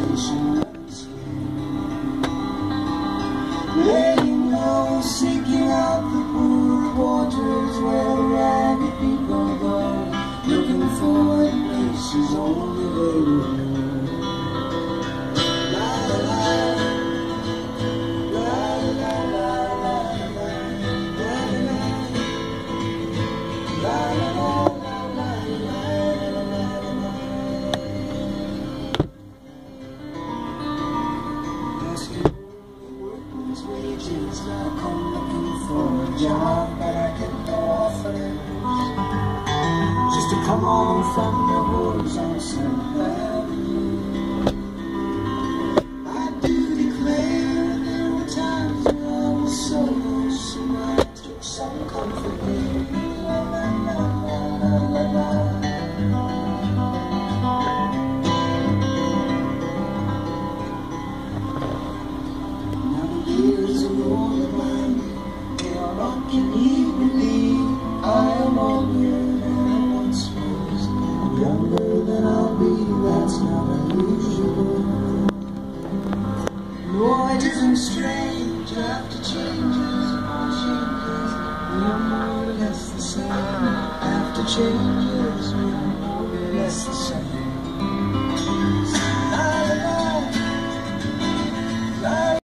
station low, seeking out the pool waters where ragged people go Looking for places only they know La la la La la la la la La Just to come home from the woods on Younger than I'll be, that's not unusual. No, it isn't strange after changes, more changes. Are more or less the same. After changes, we more or less the same.